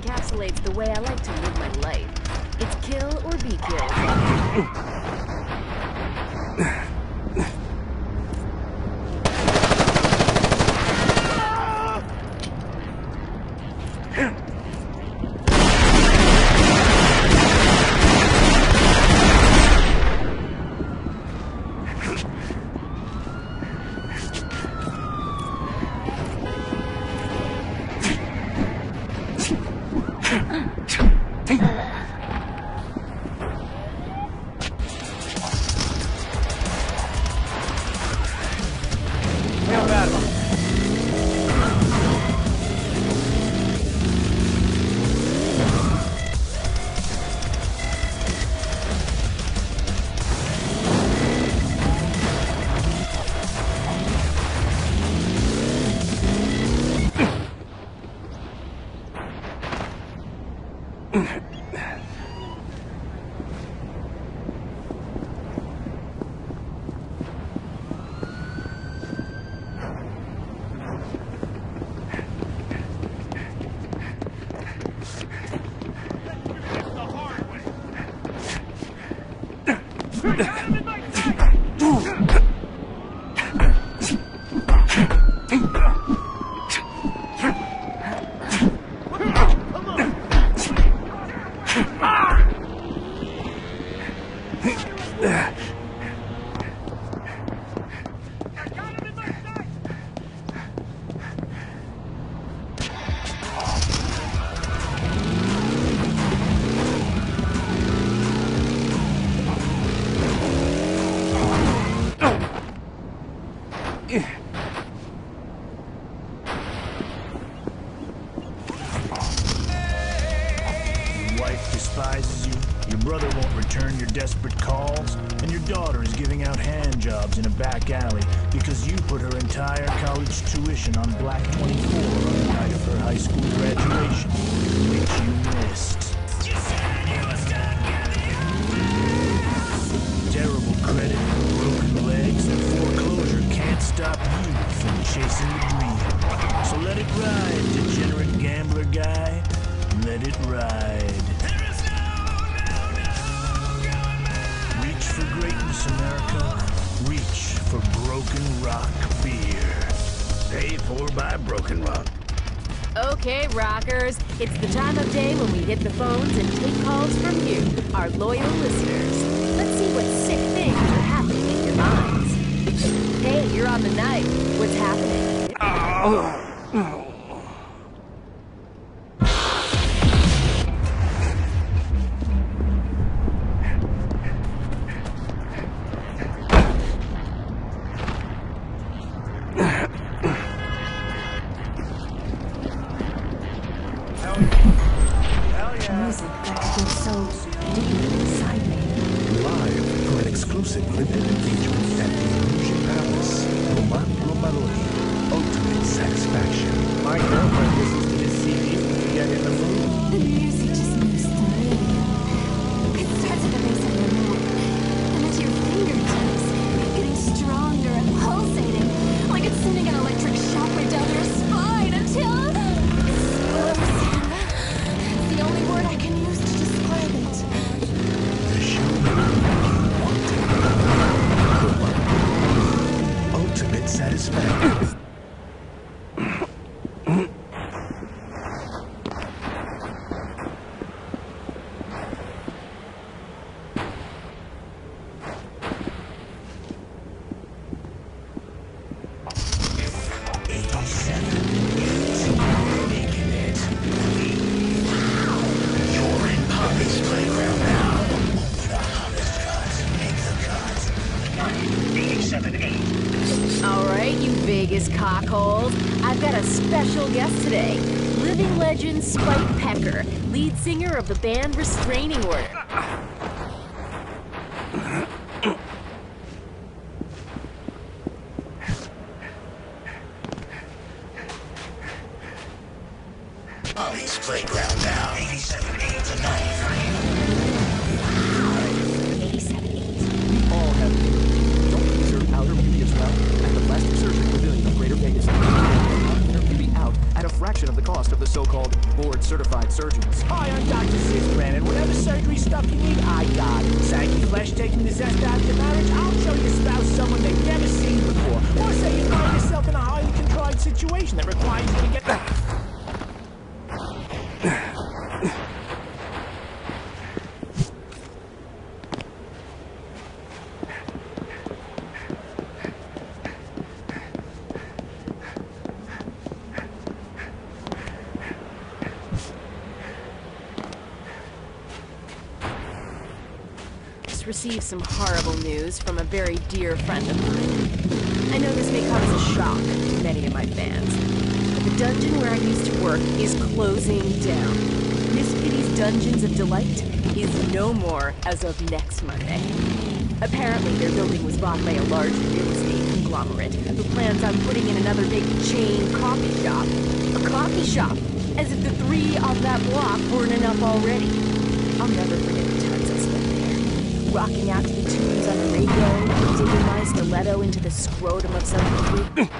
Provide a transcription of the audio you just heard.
for you encapsulates the way I like to live my life. It's kill or be killed. Your alley because you put her entire college tuition on Black 24 on the night of her high school graduation, which you missed. Terrible credit, broken legs, and foreclosure can't stop you from chasing the dream. So let it ride, degenerate gambler guy. Let it ride. Broken Rock beer. Paid for by Broken Rock. Okay, rockers, it's the time of day when we hit the phones and take calls from you, our loyal listeners. Let's see what sick things are happening in your minds. Hey, you're on the night. What's happening? Oh, music cockholes. I've got a special guest today. Living legend Spike Pecker, lead singer of the band Restraining Order. You need, I got it. Saggy flesh taking the zest out of marriage, I'll show your spouse someone they've never seen before. Or say you find yourself in a highly contrived situation that requires you to get received some horrible news from a very dear friend of mine. I know this may cause a shock to many of my fans, but the dungeon where I used to work is closing down. Miss Kitty's Dungeons of Delight is no more as of next Monday. Apparently, their building was bought by a large real estate conglomerate who plans on putting in another big chain coffee shop. A coffee shop! As if the three on that block weren't enough already. I'll never forget Rocking out to the tunes on the radio, digging my stiletto into the scrotum of some freak.